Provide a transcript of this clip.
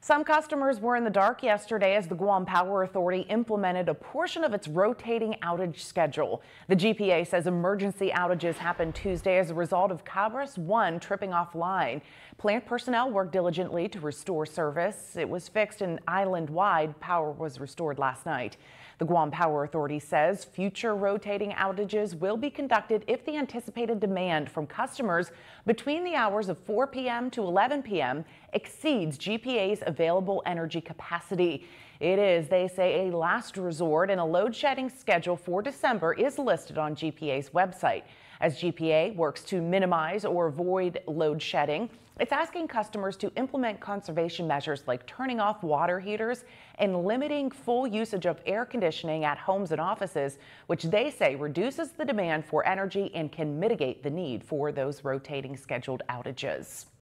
Some customers were in the dark yesterday as the Guam Power Authority implemented a portion of its rotating outage schedule. The GPA says emergency outages happened Tuesday as a result of Cabras 1 tripping offline. Plant personnel worked diligently to restore service. It was fixed and island-wide power was restored last night. The Guam Power Authority says future rotating outages will be conducted if the anticipated demand from customers between the hours of 4 p.m. to 11 p.m. exceeds GPA's available energy capacity. It is, they say, a last resort and a load shedding schedule for December is listed on GPA's website. As GPA works to minimize or avoid load shedding, it's asking customers to implement conservation measures like turning off water heaters and limiting full usage of air conditioning at homes and offices, which they say reduces the demand for energy and can mitigate the need for those rotating scheduled outages.